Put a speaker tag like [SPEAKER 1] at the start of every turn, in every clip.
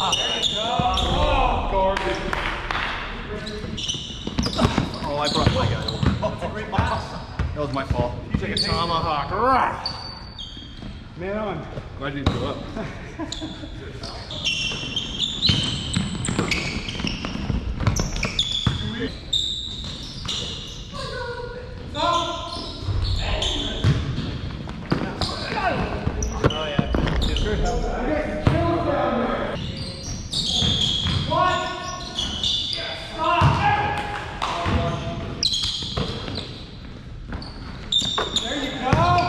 [SPEAKER 1] Oh, I brought my guy over. That was my fault. You take a tomahawk. Rah!
[SPEAKER 2] Man on.
[SPEAKER 1] Why'd you go up?
[SPEAKER 2] There you go.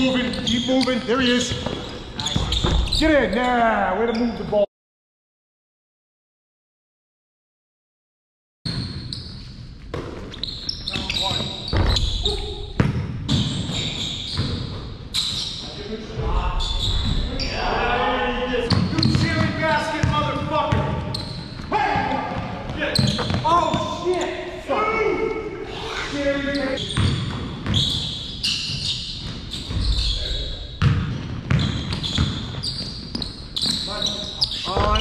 [SPEAKER 2] moving, keep moving. There he is. Get in. Yeah, way to move the ball. You cherry basket motherfucker! Hey! Get it. Oh shit! Fuck. Cherry basket. On.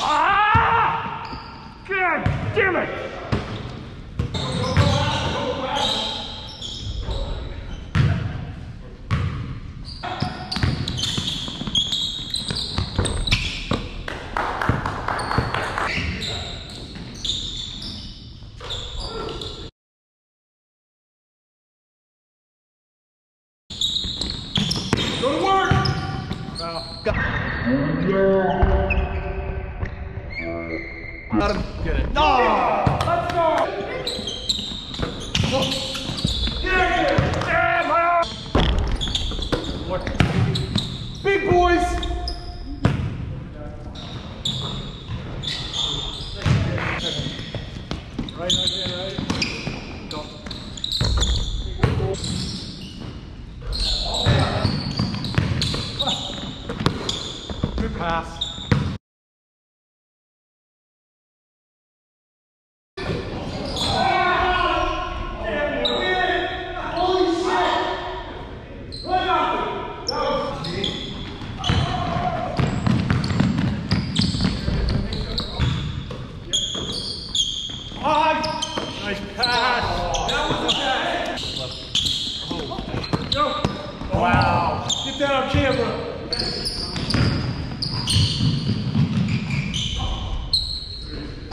[SPEAKER 2] Ah! God damn it! Go to work!
[SPEAKER 1] Got him. Get it.
[SPEAKER 2] No! Let's go! Yeah, my Look. Big boys! Right, right there, right? Go. Good pass. Nice pass. That was a pass. Go. Wow. Get that on camera.